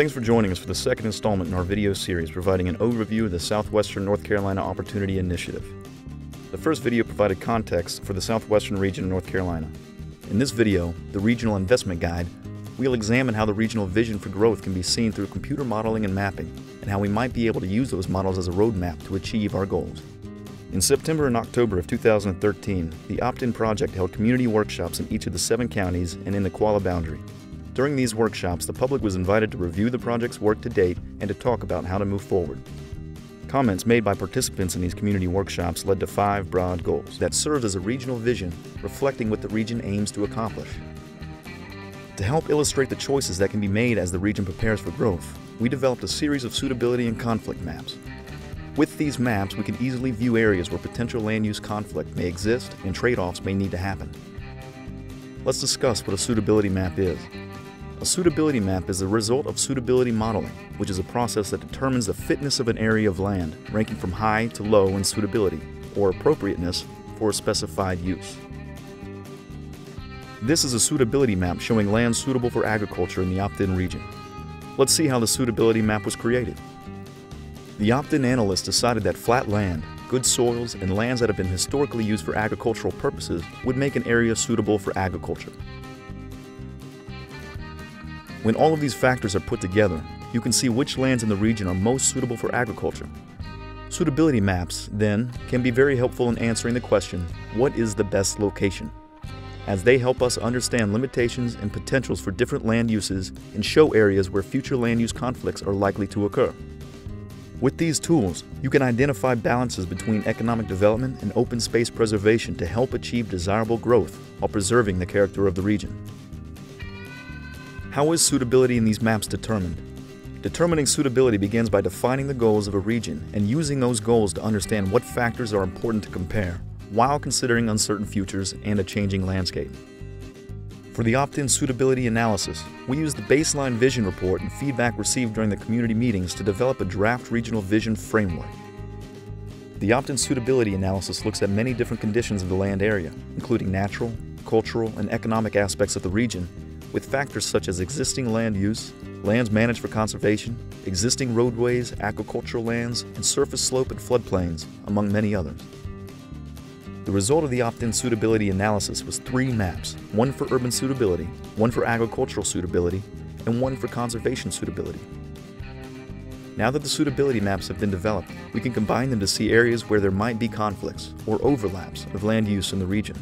Thanks for joining us for the second installment in our video series providing an overview of the Southwestern North Carolina Opportunity Initiative. The first video provided context for the Southwestern region of North Carolina. In this video, the Regional Investment Guide, we'll examine how the regional vision for growth can be seen through computer modeling and mapping, and how we might be able to use those models as a roadmap to achieve our goals. In September and October of 2013, the Opt-in Project held community workshops in each of the seven counties and in the Qualla boundary. During these workshops, the public was invited to review the project's work to date and to talk about how to move forward. Comments made by participants in these community workshops led to five broad goals that served as a regional vision reflecting what the region aims to accomplish. To help illustrate the choices that can be made as the region prepares for growth, we developed a series of suitability and conflict maps with these maps, we can easily view areas where potential land use conflict may exist and trade-offs may need to happen. Let's discuss what a suitability map is. A suitability map is the result of suitability modeling, which is a process that determines the fitness of an area of land, ranking from high to low in suitability, or appropriateness for a specified use. This is a suitability map showing land suitable for agriculture in the opt-in region. Let's see how the suitability map was created. The opt-in analyst decided that flat land, good soils, and lands that have been historically used for agricultural purposes would make an area suitable for agriculture. When all of these factors are put together, you can see which lands in the region are most suitable for agriculture. Suitability maps, then, can be very helpful in answering the question, what is the best location? As they help us understand limitations and potentials for different land uses and show areas where future land use conflicts are likely to occur. With these tools, you can identify balances between economic development and open space preservation to help achieve desirable growth while preserving the character of the region. How is suitability in these maps determined? Determining suitability begins by defining the goals of a region and using those goals to understand what factors are important to compare, while considering uncertain futures and a changing landscape. For the opt-in suitability analysis, we used the baseline vision report and feedback received during the community meetings to develop a draft regional vision framework. The opt-in suitability analysis looks at many different conditions of the land area, including natural, cultural, and economic aspects of the region, with factors such as existing land use, lands managed for conservation, existing roadways, agricultural lands, and surface slope and floodplains, among many others. The result of the opt-in suitability analysis was three maps, one for urban suitability, one for agricultural suitability, and one for conservation suitability. Now that the suitability maps have been developed, we can combine them to see areas where there might be conflicts or overlaps of land use in the region.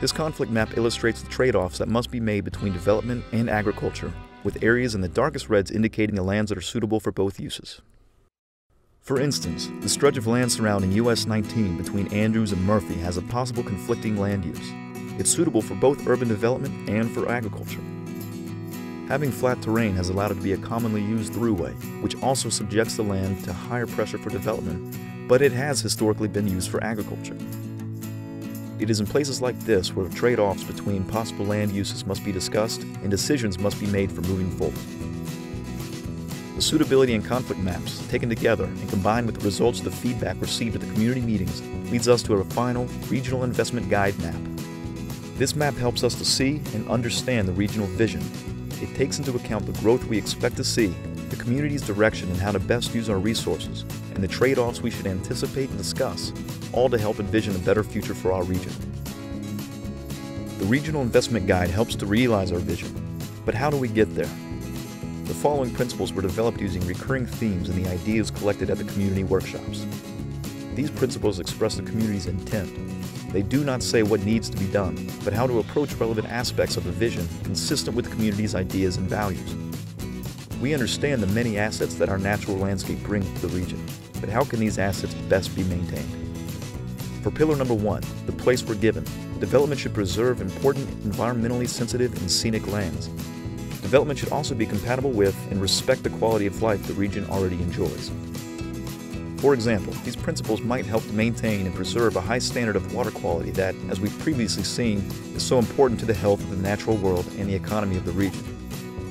This conflict map illustrates the trade-offs that must be made between development and agriculture, with areas in the darkest reds indicating the lands that are suitable for both uses. For instance, the stretch of land surrounding US 19 between Andrews and Murphy has a possible conflicting land use. It's suitable for both urban development and for agriculture. Having flat terrain has allowed it to be a commonly used throughway, which also subjects the land to higher pressure for development, but it has historically been used for agriculture. It is in places like this where trade-offs between possible land uses must be discussed and decisions must be made for moving forward. The suitability and conflict maps, taken together and combined with the results of the feedback received at the community meetings, leads us to a final Regional Investment Guide map. This map helps us to see and understand the regional vision. It takes into account the growth we expect to see, the community's direction and how to best use our resources, and the trade-offs we should anticipate and discuss, all to help envision a better future for our region. The Regional Investment Guide helps to realize our vision, but how do we get there? The following principles were developed using recurring themes and the ideas collected at the community workshops. These principles express the community's intent. They do not say what needs to be done, but how to approach relevant aspects of the vision consistent with the community's ideas and values. We understand the many assets that our natural landscape brings to the region, but how can these assets best be maintained? For pillar number one, the place we're given, development should preserve important environmentally sensitive and scenic lands Development should also be compatible with and respect the quality of life the region already enjoys. For example, these principles might help to maintain and preserve a high standard of water quality that, as we've previously seen, is so important to the health of the natural world and the economy of the region.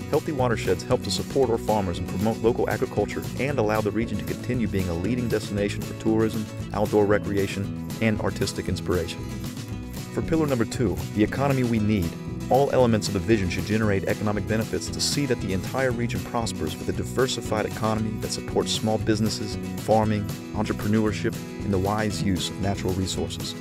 Healthy watersheds help to support our farmers and promote local agriculture and allow the region to continue being a leading destination for tourism, outdoor recreation, and artistic inspiration. For pillar number two, the economy we need, All elements of the vision should generate economic benefits to see that the entire region prospers with a diversified economy that supports small businesses, farming, entrepreneurship, and the wise use of natural resources.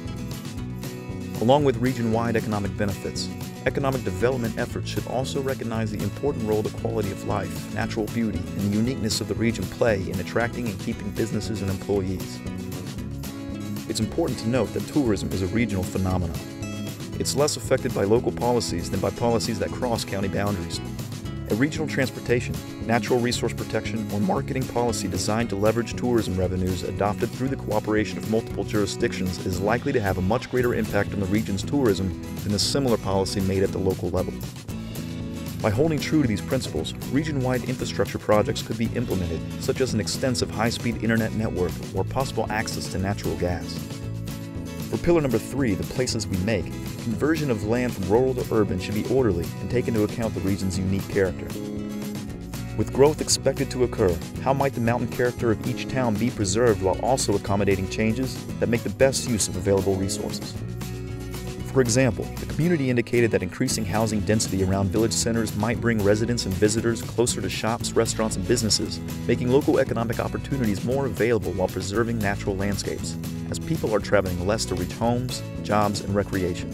Along with region-wide economic benefits, economic development efforts should also recognize the important role the quality of life, natural beauty, and the uniqueness of the region play in attracting and keeping businesses and employees. It's important to note that tourism is a regional phenomenon. It's less affected by local policies than by policies that cross county boundaries. A regional transportation, natural resource protection, or marketing policy designed to leverage tourism revenues adopted through the cooperation of multiple jurisdictions is likely to have a much greater impact on the region's tourism than a similar policy made at the local level. By holding true to these principles, region-wide infrastructure projects could be implemented, such as an extensive high-speed internet network or possible access to natural gas. For pillar number three, the places we make, conversion of land from rural to urban should be orderly and take into account the region's unique character. With growth expected to occur, how might the mountain character of each town be preserved while also accommodating changes that make the best use of available resources? For example, the community indicated that increasing housing density around village centers might bring residents and visitors closer to shops, restaurants, and businesses, making local economic opportunities more available while preserving natural landscapes, as people are traveling less to reach homes, jobs, and recreation.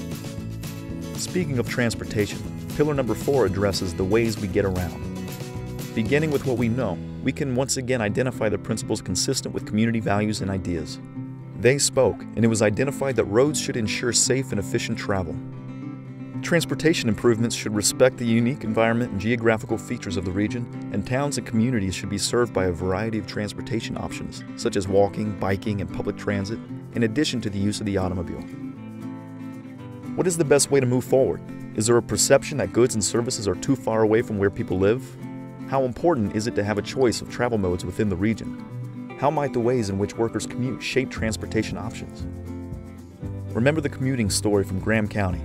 Speaking of transportation, pillar number four addresses the ways we get around. Beginning with what we know, we can once again identify the principles consistent with community values and ideas. They spoke, and it was identified that roads should ensure safe and efficient travel. Transportation improvements should respect the unique environment and geographical features of the region, and towns and communities should be served by a variety of transportation options, such as walking, biking, and public transit, in addition to the use of the automobile. What is the best way to move forward? Is there a perception that goods and services are too far away from where people live? How important is it to have a choice of travel modes within the region? How might the ways in which workers commute shape transportation options? Remember the commuting story from Graham County.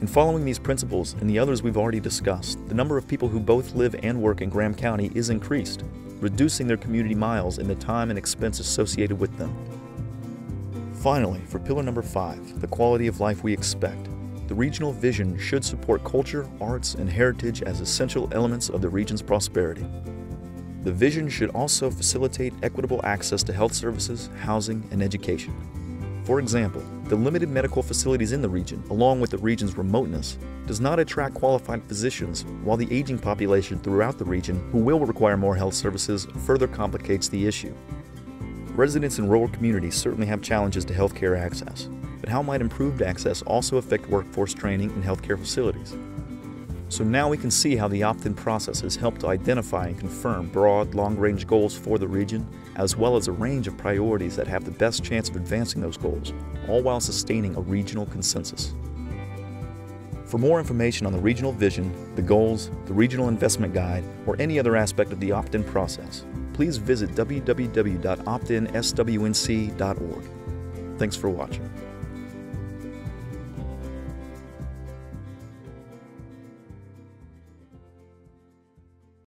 In following these principles and the others we've already discussed, the number of people who both live and work in Graham County is increased, reducing their community miles and the time and expense associated with them. Finally, for pillar number five, the quality of life we expect, the regional vision should support culture, arts, and heritage as essential elements of the region's prosperity. The vision should also facilitate equitable access to health services, housing, and education. For example, the limited medical facilities in the region, along with the region's remoteness, does not attract qualified physicians, while the aging population throughout the region who will require more health services further complicates the issue. Residents in rural communities certainly have challenges to healthcare access, but how might improved access also affect workforce training in healthcare facilities? So now we can see how the opt-in process has helped to identify and confirm broad, long-range goals for the region, as well as a range of priorities that have the best chance of advancing those goals, all while sustaining a regional consensus. For more information on the regional vision, the goals, the regional investment guide, or any other aspect of the opt-in process, please visit www.optinswnc.org. Thanks for watching.